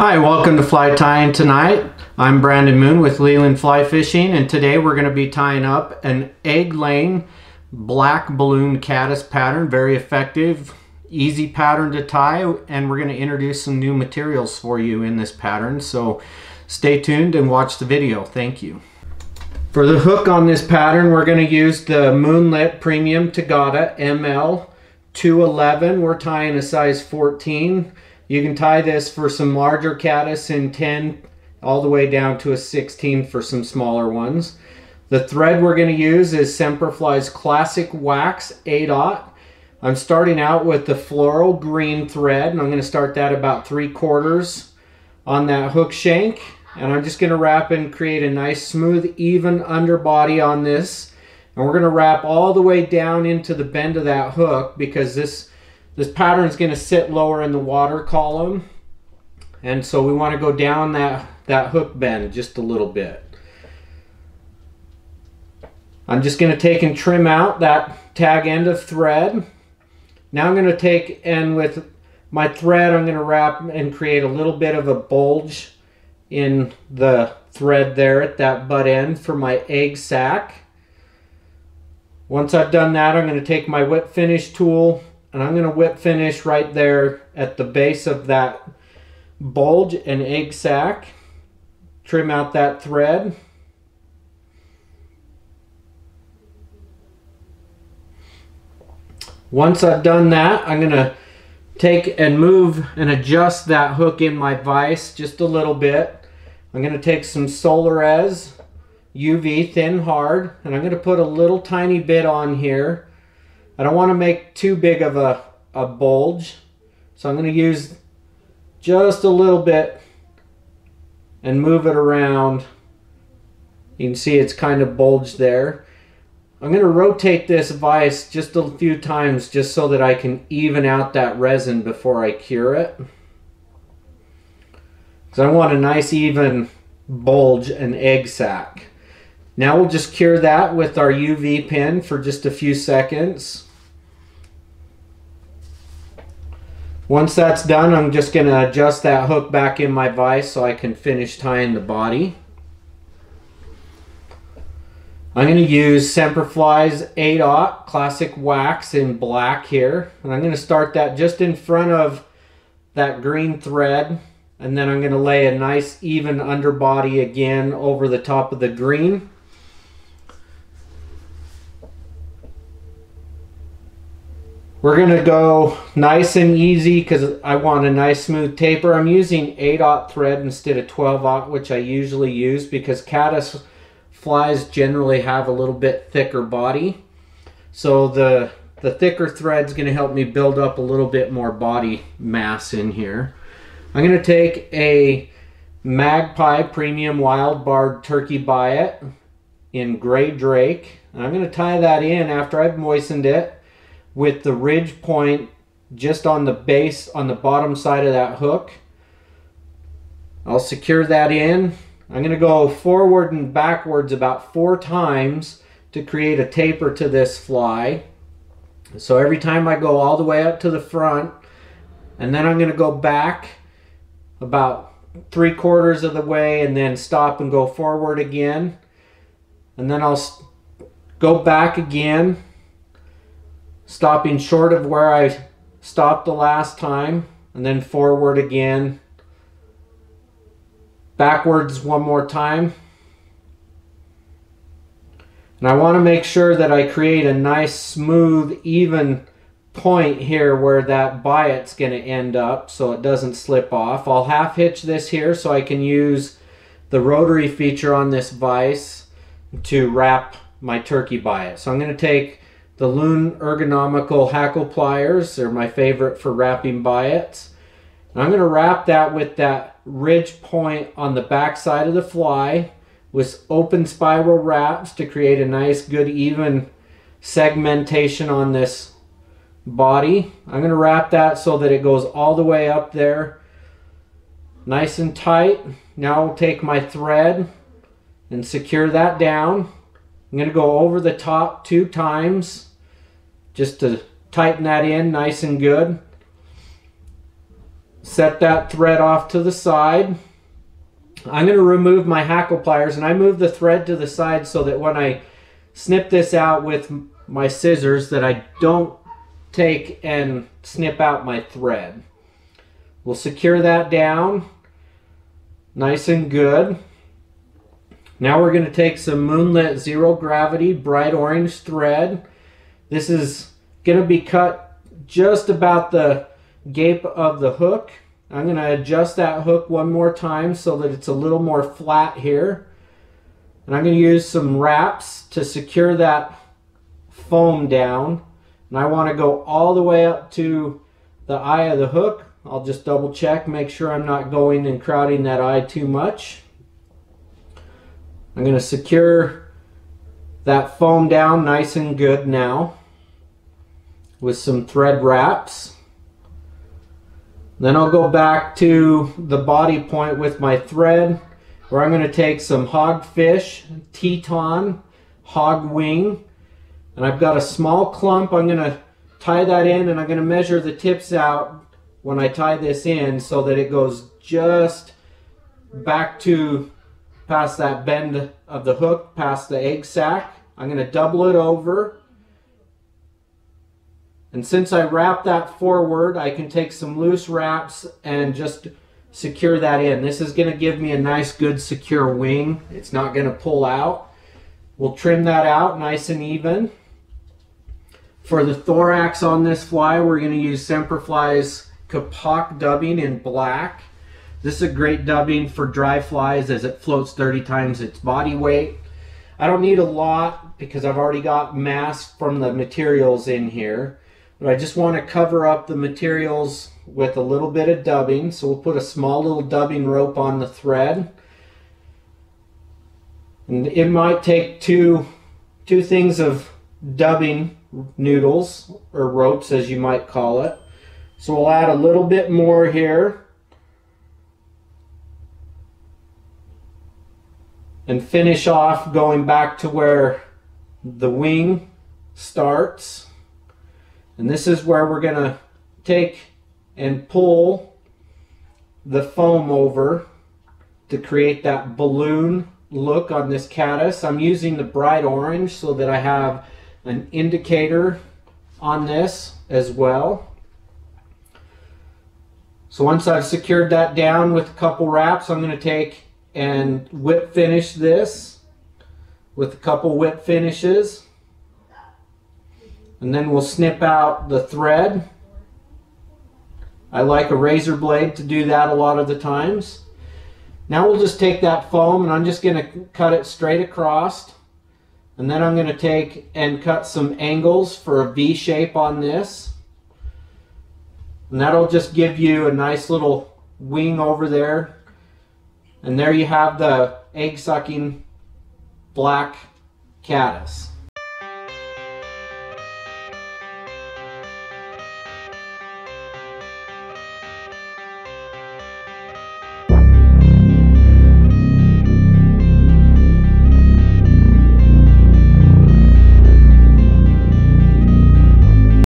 Hi, welcome to Fly Tying Tonight. I'm Brandon Moon with Leland Fly Fishing and today we're going to be tying up an egg laying black balloon caddis pattern. Very effective, easy pattern to tie and we're going to introduce some new materials for you in this pattern. So stay tuned and watch the video. Thank you. For the hook on this pattern we're going to use the Moonlit Premium Tagata ML 211. We're tying a size 14. You can tie this for some larger caddis in 10 all the way down to a 16 for some smaller ones. The thread we're going to use is Semperfli's Classic Wax 8-aught. I'm starting out with the floral green thread and I'm going to start that about 3 quarters on that hook shank. And I'm just going to wrap and create a nice smooth even underbody on this. And we're going to wrap all the way down into the bend of that hook because this this pattern is going to sit lower in the water column. And so we want to go down that, that hook bend just a little bit. I'm just going to take and trim out that tag end of thread. Now I'm going to take and with my thread I'm going to wrap and create a little bit of a bulge in the thread there at that butt end for my egg sac. Once I've done that I'm going to take my whip finish tool and I'm going to whip finish right there at the base of that bulge and egg sac. Trim out that thread. Once I've done that, I'm going to take and move and adjust that hook in my vise just a little bit. I'm going to take some Solarez UV thin hard and I'm going to put a little tiny bit on here I don't want to make too big of a, a bulge. So I'm going to use just a little bit and move it around. You can see it's kind of bulged there. I'm going to rotate this vise just a few times just so that I can even out that resin before I cure it. Because I want a nice even bulge and egg sac. Now we'll just cure that with our UV pin for just a few seconds. Once that's done, I'm just going to adjust that hook back in my vise so I can finish tying the body. I'm going to use Semperfli's 8-aught Classic Wax in black here. And I'm going to start that just in front of that green thread. And then I'm going to lay a nice even underbody again over the top of the green. We're going to go nice and easy because I want a nice smooth taper. I'm using 8-aught thread instead of 12-aught, which I usually use because caddis flies generally have a little bit thicker body. So the, the thicker thread is going to help me build up a little bit more body mass in here. I'm going to take a Magpie Premium Wild Barred Turkey Biot in Gray Drake. And I'm going to tie that in after I've moistened it with the ridge point just on the base on the bottom side of that hook. I'll secure that in. I'm going to go forward and backwards about four times to create a taper to this fly. So every time I go all the way up to the front and then I'm going to go back about three quarters of the way and then stop and go forward again. And then I'll go back again stopping short of where I stopped the last time and then forward again backwards one more time and I want to make sure that I create a nice smooth even point here where that biot's going to end up so it doesn't slip off. I'll half hitch this here so I can use the rotary feature on this vise to wrap my turkey biot. So I'm going to take the Loon Ergonomical Hackle Pliers are my favorite for wrapping biots. I'm going to wrap that with that ridge point on the back side of the fly with open spiral wraps to create a nice good even segmentation on this body. I'm going to wrap that so that it goes all the way up there nice and tight. Now I'll take my thread and secure that down. I'm going to go over the top two times just to tighten that in nice and good. Set that thread off to the side. I'm going to remove my hackle pliers and I move the thread to the side so that when I snip this out with my scissors that I don't take and snip out my thread. We'll secure that down nice and good. Now we're going to take some Moonlit Zero Gravity Bright Orange thread. This is going to be cut just about the gape of the hook. I'm going to adjust that hook one more time so that it's a little more flat here. And I'm going to use some wraps to secure that foam down. And I want to go all the way up to the eye of the hook. I'll just double check, make sure I'm not going and crowding that eye too much. I'm going to secure that foam down nice and good now with some thread wraps. Then I'll go back to the body point with my thread where I'm going to take some hogfish, Teton, hog wing, and I've got a small clump. I'm going to tie that in and I'm going to measure the tips out when I tie this in so that it goes just back to past that bend of the hook, past the egg sac. I'm going to double it over and since I wrap that forward, I can take some loose wraps and just secure that in. This is going to give me a nice, good, secure wing. It's not going to pull out. We'll trim that out nice and even. For the thorax on this fly, we're going to use Semperfli's Kapok dubbing in black. This is a great dubbing for dry flies as it floats 30 times its body weight. I don't need a lot because I've already got mass from the materials in here. But I just want to cover up the materials with a little bit of dubbing. So we'll put a small little dubbing rope on the thread. And it might take two, two things of dubbing noodles or ropes as you might call it. So we'll add a little bit more here. And finish off going back to where the wing starts. And this is where we're going to take and pull the foam over to create that balloon look on this caddis. I'm using the bright orange so that I have an indicator on this as well. So once I've secured that down with a couple wraps, I'm going to take and whip finish this with a couple whip finishes. And then we'll snip out the thread. I like a razor blade to do that a lot of the times. Now we'll just take that foam and I'm just going to cut it straight across. And then I'm going to take and cut some angles for a V shape on this. And that'll just give you a nice little wing over there. And there you have the egg sucking black caddis.